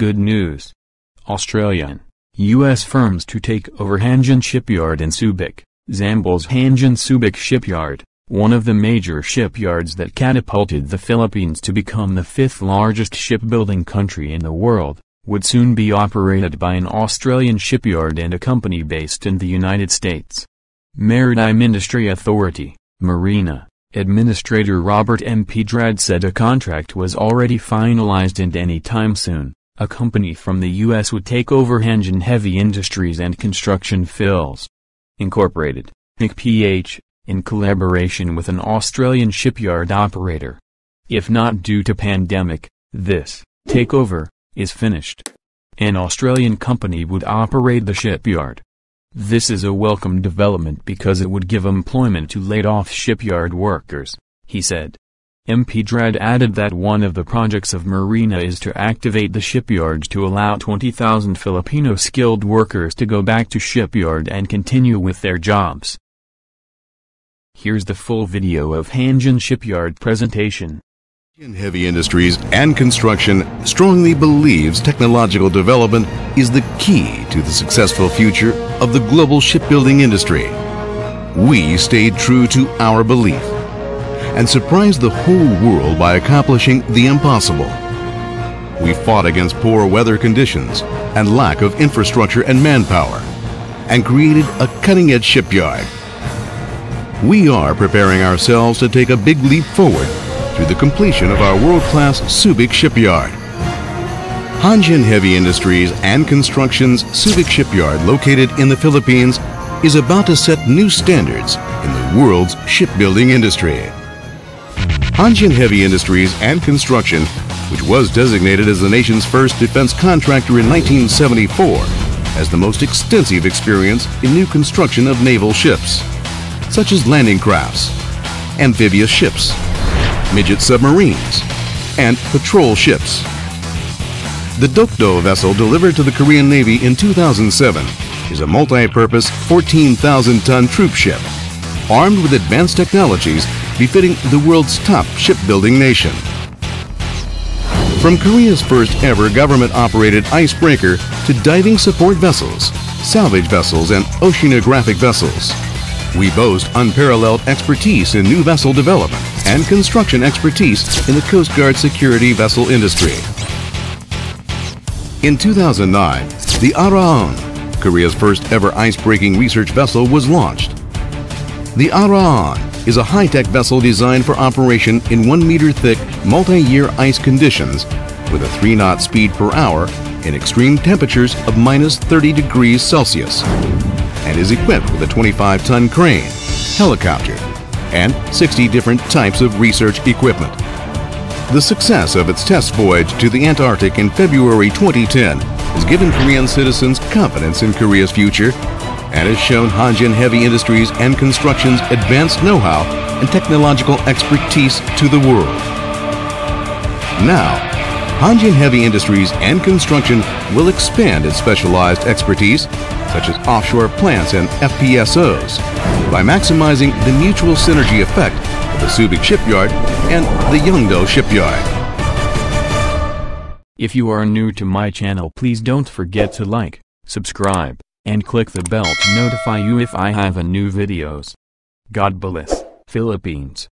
good news. Australian, U.S. firms to take over Hanjin Shipyard in Subic, Zambales Hanjin Subic Shipyard, one of the major shipyards that catapulted the Philippines to become the fifth largest shipbuilding country in the world, would soon be operated by an Australian shipyard and a company based in the United States. Maritime Industry Authority, Marina, Administrator Robert Empedrad said a contract was already finalized and any time soon, a company from the U.S. would take over Hanjin Heavy Industries and Construction Phils. Incorporated, HHIC-PH, in collaboration with an Australian shipyard operator. If not due to pandemic, this takeover is finished. An Australian company would operate the shipyard. This is a welcome development because it would give employment to laid-off shipyard workers, he said. Empedrad added that one of the projects of Marina is to activate the shipyards to allow 20,000 Filipino skilled workers to go back to shipyard and continue with their jobs. Here's the full video of Hanjin Shipyard presentation. In heavy industries and construction strongly believes technological development is the key to the successful future of the global shipbuilding industry. We stayed true to our belief and surprised the whole world by accomplishing the impossible. We fought against poor weather conditions and lack of infrastructure and manpower and created a cutting-edge shipyard. We are preparing ourselves to take a big leap forward through the completion of our world-class Subic shipyard. Hanjin Heavy Industries and Construction's Subic shipyard located in the Philippines is about to set new standards in the world's shipbuilding industry. Hanjin Heavy Industries and Construction, which was designated as the nation's first defense contractor in 1974, has the most extensive experience in new construction of naval ships, such as landing crafts, amphibious ships, midget submarines, and patrol ships. The Dokdo vessel delivered to the Korean Navy in 2007 is a multi-purpose 14,000-ton troop ship armed with advanced technologies befitting the world's top shipbuilding nation. From Korea's first ever government-operated icebreaker to diving support vessels, salvage vessels, and oceanographic vessels, we boast unparalleled expertise in new vessel development and construction expertise in the Coast Guard security vessel industry. In 2009, the Araon, Korea's first ever ice-breaking research vessel, was launched. The Araon is a high-tech vessel designed for operation in one meter thick, multi-year ice conditions with a 3 knot speed per hour in extreme temperatures of minus 30 degrees Celsius and is equipped with a 25-ton crane, helicopter, and 60 different types of research equipment. The success of its test voyage to the Antarctic in February 2010 has given Korean citizens confidence in Korea's future and has shown Hanjin Heavy Industries and Construction's advanced know-how and technological expertise to the world. Now, Hanjin Heavy Industries and Construction will expand its specialized expertise such as offshore plants and FPSOs, by maximizing the mutual synergy effect of the Subic shipyard and the Yeongdo shipyard. If you are new to my channel please don't forget to like, subscribe, and click the bell to notify you if I have a new videos. God bless, Philippines.